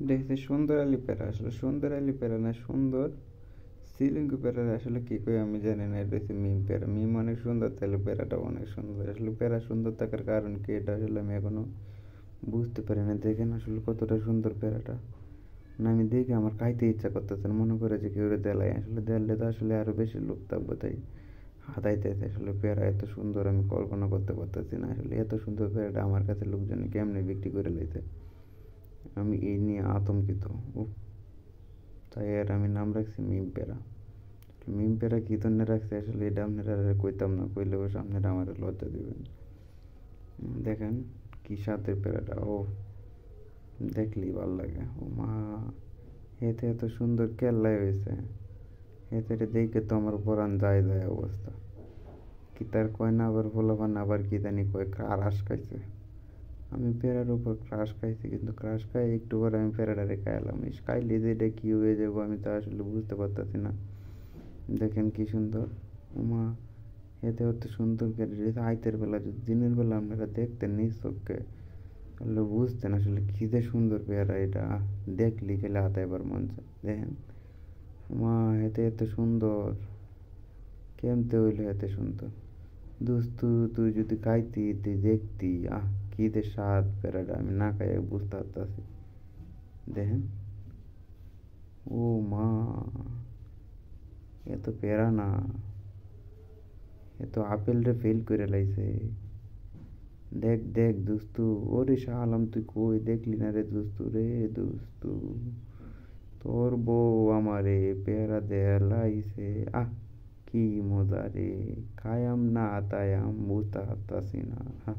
যে সুন্দর আলি প্যারা আসলে। সুন্দর আলি প্যারা না সুন্দর? শ্রীলঙ্কা প্যারা আসলে কি কই আমি জানি না, এটা হচ্ছে মিম প্যারা। মিম অনেক সুন্দর, তাহলে প্যারাটা অনেক সুন্দর। আসলে প্যারা সুন্দর থাকার কারণ কি এটা আসলে আমি এখনও বুঝতে পারি না। দেখেন আসলে কতটা সুন্দর প্যারাটা। না, আমি দেখে আমার খাইতে ইচ্ছা করতেছে না। মনে করে যে কেউ দেলাই। আসলে দেলে তো আসলে আরও বেশি লোক থাকব, তাই হাতাইতে আসলে পেয়ারা এত সুন্দর আমি কল্পনা করতে পারতেছি না। আসলে এত সুন্দর পেয়ারাটা আমার কাছে লোকজন কেমনে বিক্রি করে লাইতে আমি এই নিয়ে আতঙ্কিত। ও তাই আর আমি নাম রাখছি মিম পেরা। মিম পেরা কী জন্য রাখছি? আসলে এটা আপনারা কইতাম না, কইলে কইলেও আপনারা আমার লজ্জা দেবেন। দেখেন কি স্বাদের পেয়ারাটা ও দেখলেই ভালো লাগে। ও মা, এতে এত সুন্দর কেল্লাই হয়েছে এতে দেখে তো আমার পরান যায় যায় অবস্থা। কি তার কয় না, আবার বলবান আবার কি জানি কয় ক্রাশ খাইছে। আমি পেয়ারার উপর ক্রাশ খাইছি, কিন্তু ক্রাশ খাই একটু পরে আমি পেয়ারাটারে খাইলাম। খাইলে যে এটা কী হয়ে যাব আমি তো আসলে বুঝতে পারতেছি না। দেখেন কি সুন্দর। মা এতে অত সুন্দর করে আইতের বেলা যদি দিনের বেলা আপনারা দেখতেন নিজ চোখকে, তাহলে বুঝতেন আসলে কী যে সুন্দর পেয়ারা এটা। দেখলি খেলে হাতে এবার মন দেখেন মা এতে এত সুন্দর। কেমতে হইল এত সুন্দর? দোস্তু, তুই যদি খাইতি তুই দেখতি, আহ, কি যে স্বাদ পেয়ারাটা আমি না খাই বুঝতে পারতাছি। দেখেন। ও মা এত পেয়ারা না। এত আপেল রে ফেল করে লাইছে। দেখ দেখ দোস্তু, ওরে শাহ আলম তুই কই দেখলি না রে দোস্তু? রে দোস্তু, তোর বউ আমারে পেয়ারা দেয়া লাইছে। আহ কি মজা রে খায়াম না আতায়াম বুঝতে পারতাছি না হ্যাঁ